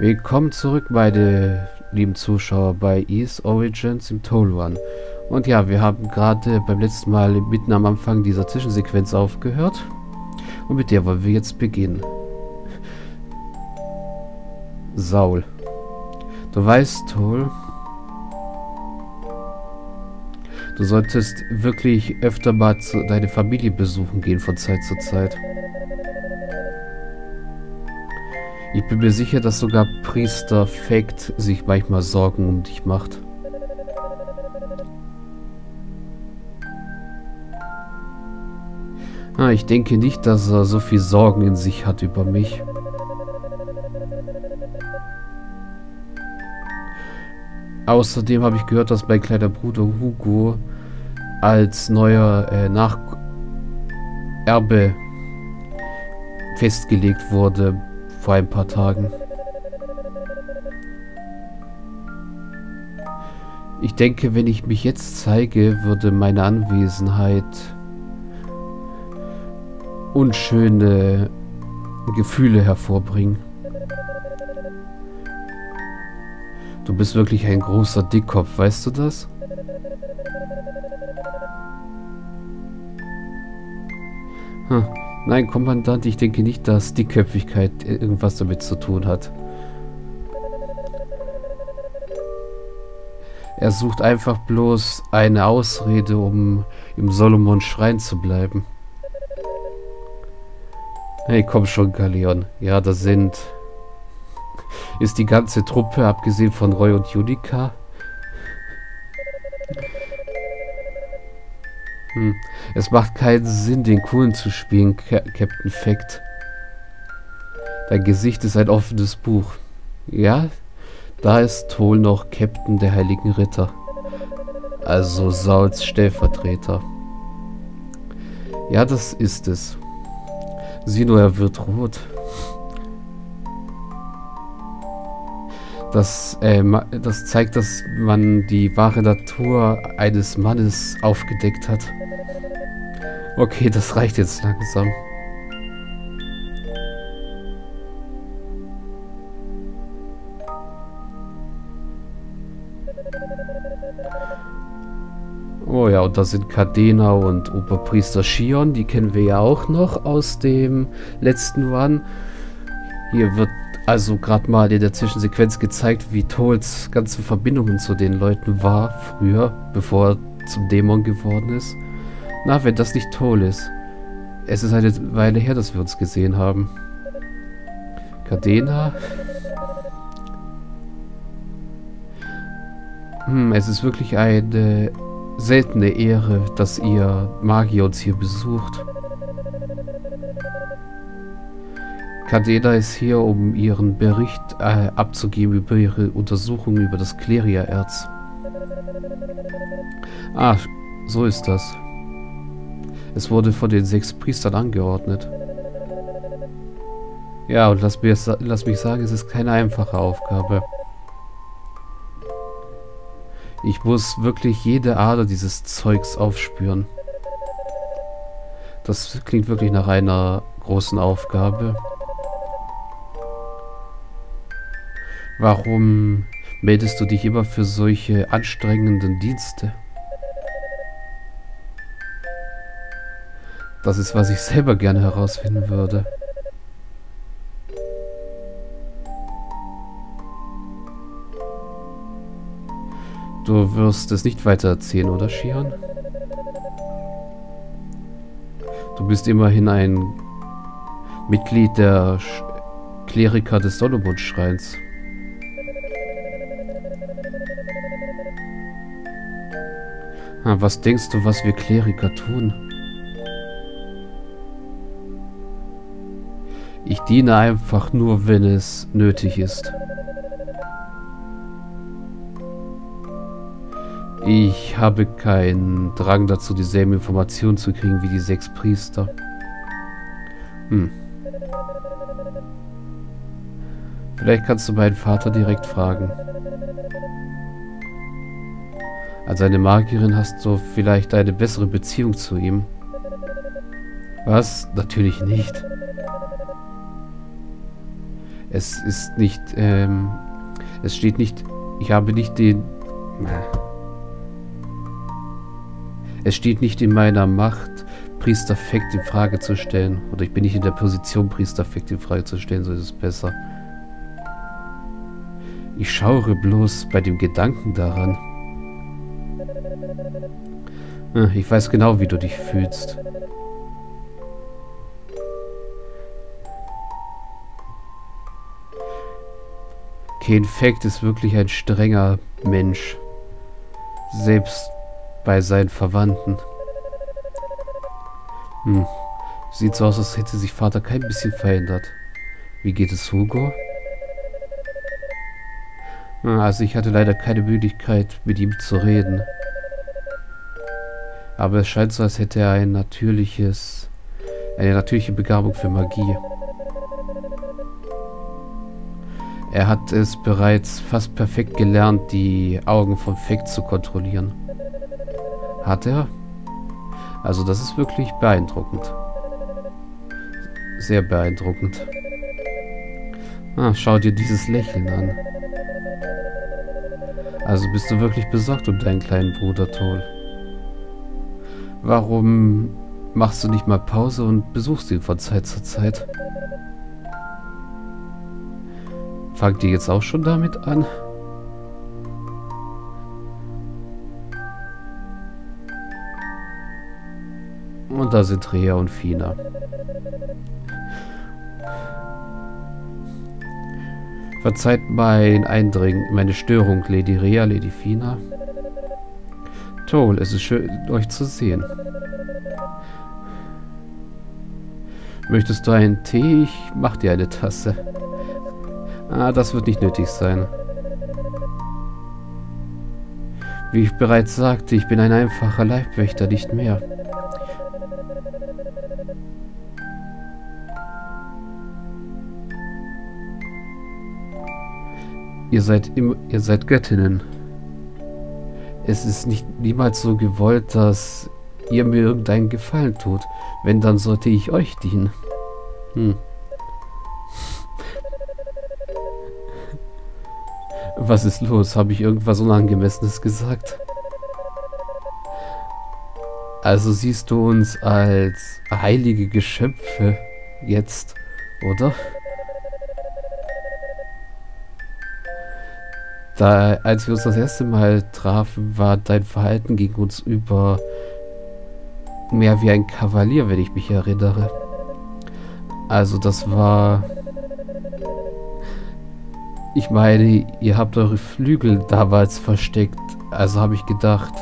Willkommen zurück, meine lieben Zuschauer, bei East Origins im Toll Run. Und ja, wir haben gerade beim letzten Mal mitten am Anfang dieser Zwischensequenz aufgehört. Und mit der wollen wir jetzt beginnen. Saul. Du weißt, Toll, du solltest wirklich öfter mal deine Familie besuchen gehen von Zeit zu Zeit. Ich bin mir sicher, dass sogar Priester Fact sich manchmal Sorgen um dich macht. Ah, ich denke nicht, dass er so viel Sorgen in sich hat über mich. Außerdem habe ich gehört, dass mein kleiner Bruder Hugo als neuer äh, Nacherbe festgelegt wurde vor ein paar Tagen. Ich denke, wenn ich mich jetzt zeige, würde meine Anwesenheit unschöne Gefühle hervorbringen. Du bist wirklich ein großer Dickkopf, weißt du das? Hm. Nein, Kommandant, ich denke nicht, dass Dickköpfigkeit irgendwas damit zu tun hat. Er sucht einfach bloß eine Ausrede, um im Solomon-Schrein zu bleiben. Hey, komm schon, Galeon. Ja, da sind... Ist die ganze Truppe, abgesehen von Roy und Judica? Hm. Es macht keinen Sinn, den Coolen zu spielen, Ka Captain Fact. Dein Gesicht ist ein offenes Buch. Ja, da ist Toll noch Captain der Heiligen Ritter. Also Sauls Stellvertreter. Ja, das ist es. Sieh nur, er wird rot. Das, äh, das zeigt, dass man die wahre Natur eines Mannes aufgedeckt hat. Okay, das reicht jetzt langsam. Oh ja, und da sind Cadena und Oberpriester Shion, die kennen wir ja auch noch aus dem letzten Run. Hier wird also gerade mal in der Zwischensequenz gezeigt, wie Tolls ganze Verbindungen zu den Leuten war früher, bevor er zum Dämon geworden ist. Na, wenn das nicht toll ist. Es ist eine Weile her, dass wir uns gesehen haben. Cadena? Hm, es ist wirklich eine seltene Ehre, dass ihr Magier uns hier besucht. Cadena ist hier, um ihren Bericht äh, abzugeben über ihre Untersuchung über das Kleria-Erz. Ah, so ist das. Es wurde von den sechs Priestern angeordnet. Ja, und lass, mir, lass mich sagen, es ist keine einfache Aufgabe. Ich muss wirklich jede Ader dieses Zeugs aufspüren. Das klingt wirklich nach einer großen Aufgabe. Warum meldest du dich immer für solche anstrengenden Dienste? Das ist, was ich selber gerne herausfinden würde. Du wirst es nicht weiter erzählen, oder, Shion? Du bist immerhin ein Mitglied der Sch Kleriker des Solomon-Schreins. Was denkst du, was wir Kleriker tun? Ich diene einfach nur, wenn es nötig ist. Ich habe keinen Drang dazu, dieselben Informationen zu kriegen wie die sechs Priester. Hm. Vielleicht kannst du meinen Vater direkt fragen. Als eine Magierin hast du vielleicht eine bessere Beziehung zu ihm. Was? Natürlich nicht. Es ist nicht, ähm, es steht nicht, ich habe nicht den, es steht nicht in meiner Macht, Priester Fekt in Frage zu stellen. Oder ich bin nicht in der Position, Priester Fekt in Frage zu stellen, so ist es besser. Ich schaure bloß bei dem Gedanken daran. Ah, ich weiß genau, wie du dich fühlst. Ken Fact ist wirklich ein strenger Mensch. Selbst bei seinen Verwandten. Hm. Sieht so aus, als hätte sich Vater kein bisschen verändert. Wie geht es Hugo? Ah, also ich hatte leider keine Möglichkeit, mit ihm zu reden. Aber es scheint so, als hätte er ein natürliches, eine natürliche Begabung für Magie. Er hat es bereits fast perfekt gelernt, die Augen von Fake zu kontrollieren. Hat er? Also das ist wirklich beeindruckend. Sehr beeindruckend. Ah, schau dir dieses Lächeln an. Also bist du wirklich besorgt um deinen kleinen Bruder Toll. Warum machst du nicht mal Pause und besuchst ihn von Zeit zu Zeit? Fangt ihr jetzt auch schon damit an? Und da sind Rea und Fina. Verzeiht mein Eindringen, meine Störung, Lady Rea, Lady Fina. Toll, es ist schön, euch zu sehen. Möchtest du einen Tee? Ich mach dir eine Tasse. Ah, das wird nicht nötig sein. Wie ich bereits sagte, ich bin ein einfacher Leibwächter, nicht mehr. Ihr seid im, ihr seid Göttinnen. Es ist nicht niemals so gewollt, dass ihr mir irgendeinen Gefallen tut. Wenn, dann sollte ich euch dienen. Hm. Was ist los? Habe ich irgendwas Unangemessenes gesagt? Also siehst du uns als heilige Geschöpfe jetzt, oder? Da, als wir uns das erste Mal trafen, war dein Verhalten gegen uns über mehr wie ein Kavalier, wenn ich mich erinnere. Also das war ich meine, ihr habt eure Flügel damals versteckt. Also habe ich gedacht.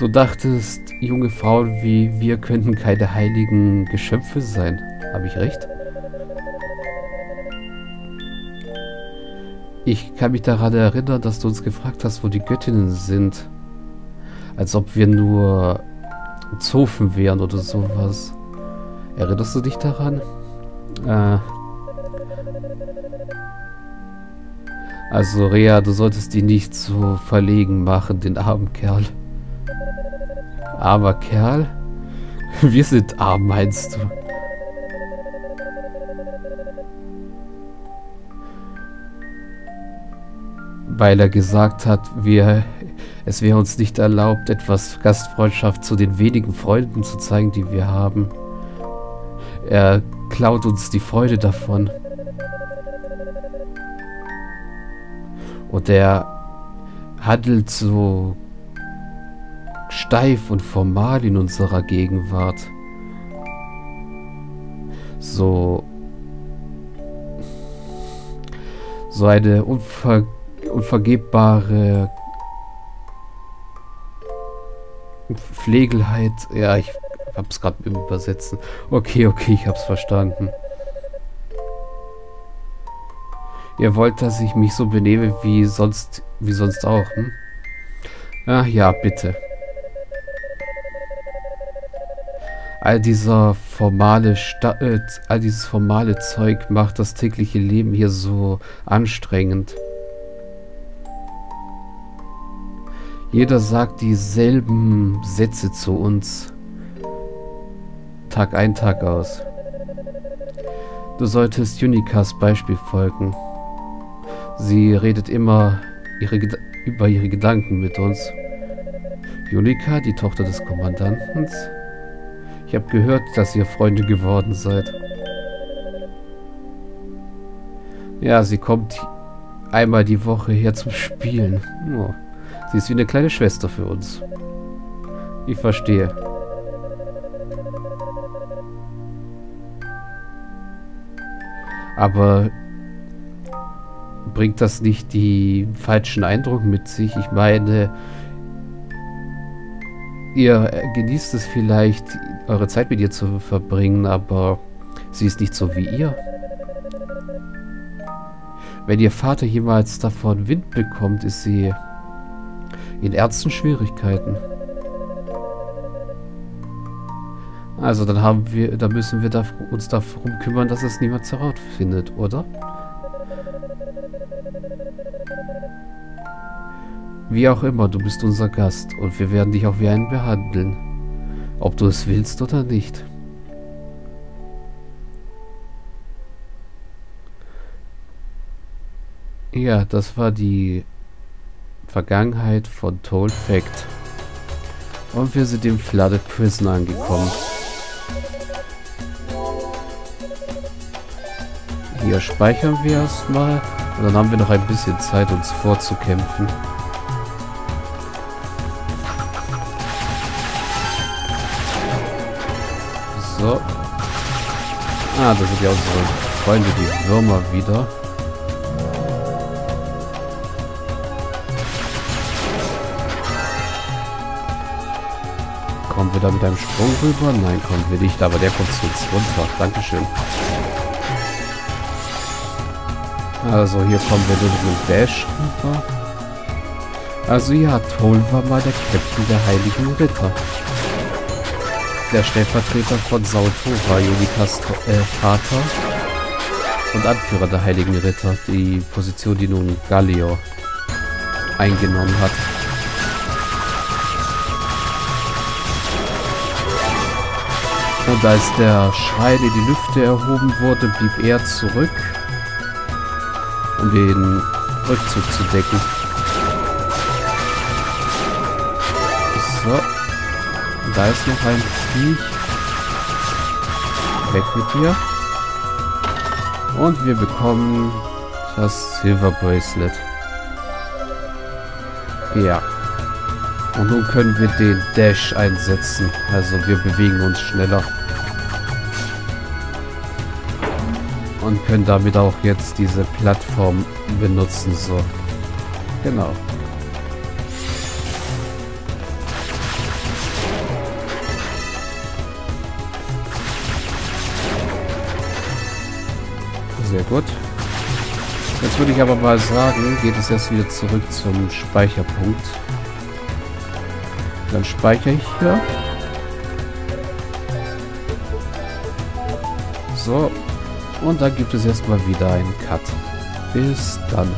Du dachtest, junge Frauen wie wir könnten keine heiligen Geschöpfe sein. Habe ich recht? Ich kann mich daran erinnern, dass du uns gefragt hast, wo die Göttinnen sind. Als ob wir nur Zofen wären oder sowas. Erinnerst du dich daran? Äh, Also Rea, du solltest ihn nicht so verlegen machen, den armen Kerl. Armer Kerl? Wir sind arm, meinst du? Weil er gesagt hat, wir, es wäre uns nicht erlaubt, etwas Gastfreundschaft zu den wenigen Freunden zu zeigen, die wir haben. Er klaut uns die Freude davon. Und der handelt so steif und formal in unserer Gegenwart. So so eine unver unvergebbare Pflegelheit. Ja, ich hab's gerade im Übersetzen. Okay, okay, ich hab's verstanden. Ihr wollt, dass ich mich so benehme wie sonst, wie sonst auch, hm? Ach ja, bitte. All dieser formale Sta äh, all dieses formale Zeug macht das tägliche Leben hier so anstrengend. Jeder sagt dieselben Sätze zu uns. Tag ein, Tag aus. Du solltest Unikas Beispiel folgen. Sie redet immer ihre über ihre Gedanken mit uns. Julika, die Tochter des Kommandanten. Ich habe gehört, dass ihr Freunde geworden seid. Ja, sie kommt einmal die Woche her zum Spielen. Oh, sie ist wie eine kleine Schwester für uns. Ich verstehe. Aber bringt das nicht die falschen Eindruck mit sich? Ich meine, ihr genießt es vielleicht, eure Zeit mit ihr zu verbringen, aber sie ist nicht so wie ihr. Wenn ihr Vater jemals davon Wind bekommt, ist sie in ernsten Schwierigkeiten. Also dann haben wir, da müssen wir uns darum kümmern, dass es niemand herausfindet, oder? Wie auch immer, du bist unser Gast und wir werden dich auch wie einen behandeln. Ob du es willst oder nicht. Ja, das war die Vergangenheit von Told Fact. Und wir sind im Flooded Prison angekommen. Hier speichern wir erstmal. Und dann haben wir noch ein bisschen Zeit, uns vorzukämpfen. So. Ah, das sind ja unsere Freunde, die Würmer wieder. Kommen wir da mit einem Sprung rüber? Nein, kommen wir nicht, aber der kommt zu uns runter. Dankeschön. Also hier kommen wir durch den Dash rüber. Also ja, Toll war mal der Captain der Heiligen Ritter. Der Stellvertreter von Sautora, Yonikas äh, Vater und Anführer der Heiligen Ritter. Die Position, die nun Gallio eingenommen hat. Und als der Schrei in die Lüfte erhoben wurde, blieb er zurück um den Rückzug zu decken. So. Da ist noch ein Viech. Weg mit dir. Und wir bekommen das Silver Bracelet. Ja. Und nun können wir den Dash einsetzen. Also wir bewegen uns schneller. Und können damit auch jetzt diese Plattform benutzen. So. Genau. Sehr gut. Jetzt würde ich aber mal sagen, geht es jetzt wieder zurück zum Speicherpunkt. Dann speichere ich hier. So, und dann gibt es erstmal wieder einen Cut. Bis dann.